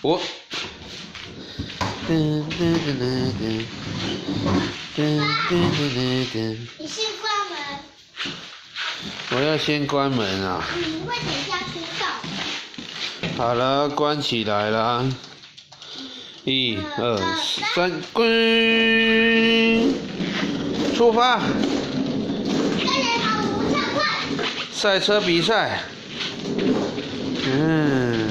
我。你先关门。我要先关门啊。你会等一下听到。好了，关起来啦。一、二、三，关。出发！赛车比赛。嗯，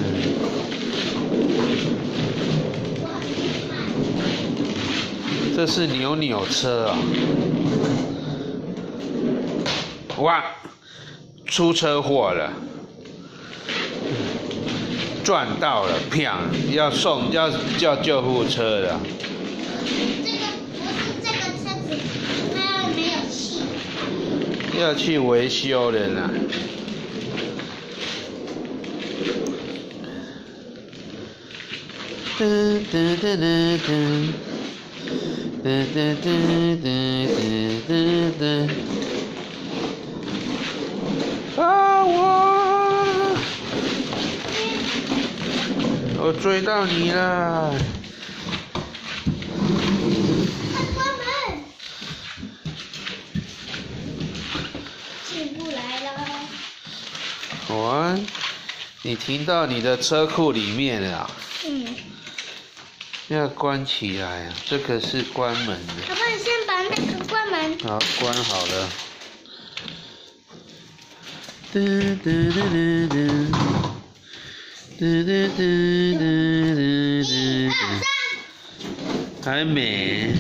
这是扭扭车啊！哇，出车祸了，撞到了，砰！要送要叫救护车了。这个不是这个车子，要去维修的呢。噔噔噔噔噔，噔噔噔噔噔噔噔。啊我！我追到你了！快关门！进不来了。我，你停到你的车库里面了，嗯，要关起来啊！这个是关门的。爸爸，你先把那个关门。好，关好了。嘟嘟嘟嘟嘟，嘟嘟嘟嘟嘟嘟，二三。还没。